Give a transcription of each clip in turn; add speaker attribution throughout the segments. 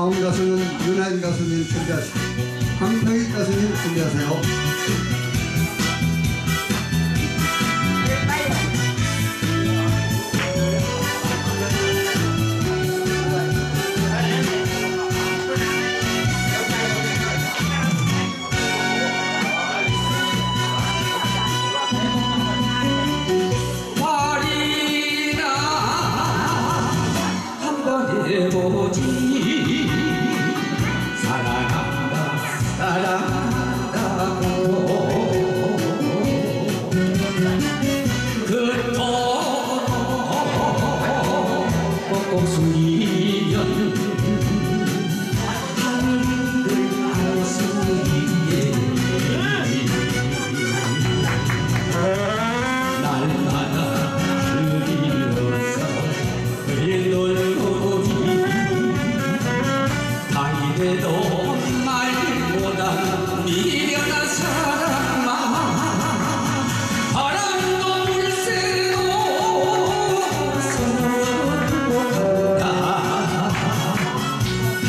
Speaker 1: 다음 가수는 유난 가수님 준비하시고 한평희 가수님 준비하세요.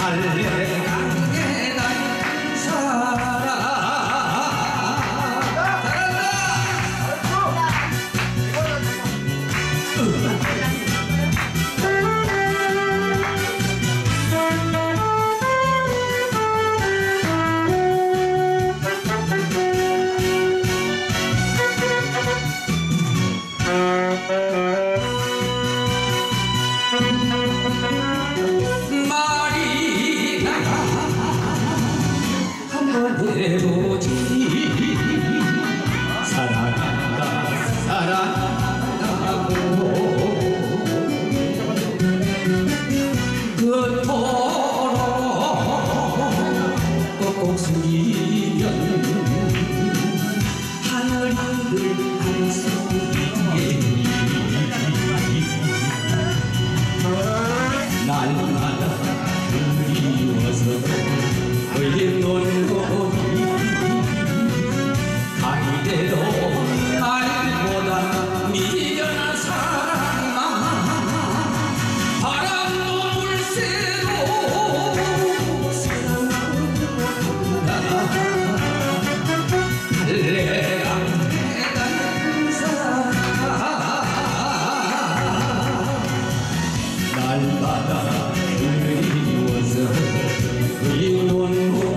Speaker 2: Hallelujah. thượng thổ da. He was a real one.